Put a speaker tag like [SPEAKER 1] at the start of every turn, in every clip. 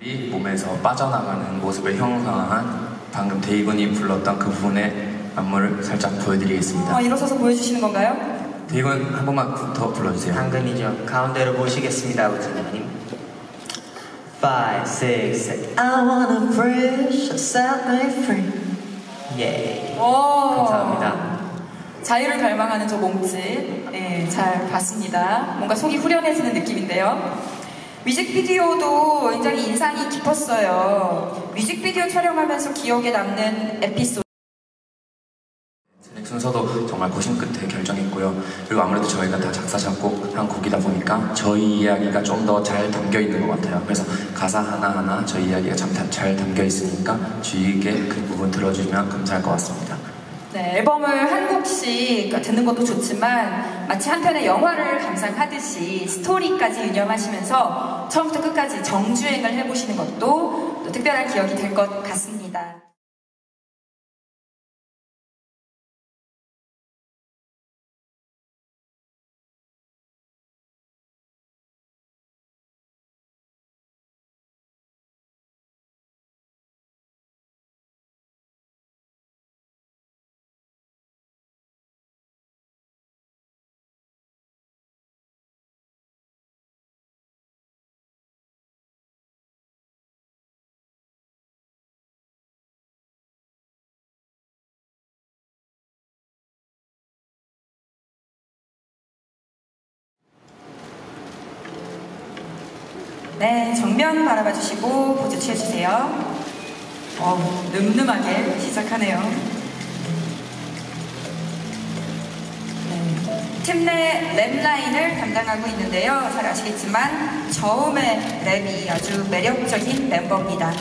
[SPEAKER 1] 이 몸에서 빠져나가는 모습을 형상화한 방금 데이건이 불렀던 그 부분의 안무를 살짝 보여드리겠습니다.
[SPEAKER 2] 어, 일어서서 보여주시는 건가요?
[SPEAKER 1] 데이건 한 번만 더 불러주세요.
[SPEAKER 3] 당근이죠. 가운데로 모시겠습니다, 우진님. 5, 6, 7. I wanna fresh, set me free. 예.
[SPEAKER 2] 오.
[SPEAKER 3] 감사합니다.
[SPEAKER 2] 자유를 갈망하는 저 몸짓, 예, 잘 봤습니다. 뭔가 속이 후련해지는 느낌인데요. 뮤직비디오도 굉장히 인상이 깊었어요. 뮤직비디오 촬영하면서 기억에 남는 에피소드.
[SPEAKER 1] 트랙 순서도 정말 고심 끝에 결정했고요. 그리고 아무래도 저희가 다 작사 작곡한 곡이다 보니까 저희 이야기가 좀 더 잘 담겨 있는 것 같아요. 그래서 가사 하나 하나 저희 이야기가 참 잘 담겨 있으니까 주의 있게 그 부분 들어주시면 감사할 것 같습니다.
[SPEAKER 2] 네, 앨범을 한 곡씩 듣는 것도 좋지만 마치 한 편의 영화를 감상하듯이 스토리까지 유념하시면서 처음부터 끝까지 정주행을 해보시는 것도 또 특별한 기억이 될 것 같습니다. 네, 정면 바라봐 주시고 포즈 취해 주세요. 어, 늠름하게 시작하네요. 네, 팀내 랩 라인을 담당하고 있는데요. 잘 아시겠지만 저음의 랩이 아주 매력적인 멤버입니다.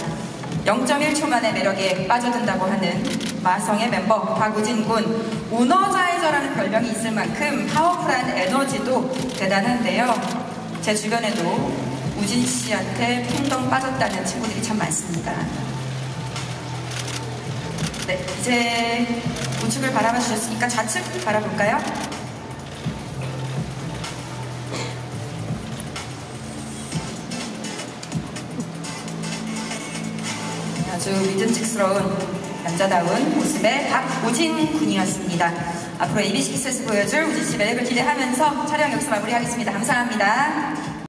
[SPEAKER 2] 0.1초 만에 매력에 빠져든다고 하는 마성의 멤버 박우진 군 우너자이저라는 별명이 있을 만큼 파워풀한 에너지도 대단한데요. 제 주변에도 우진 씨한테 풍덩 빠졌다는 친구들이 참 많습니다. 네, 이제 우측을 바라봐 주셨으니까 좌측 바라볼까요? 아주 믿음직스러운 남자다운 모습의 박우진 군이었습니다. 앞으로 ABC키스에서 보여줄 우진 씨 매력을 기대하면서 촬영 여기서 마무리하겠습니다. 감사합니다.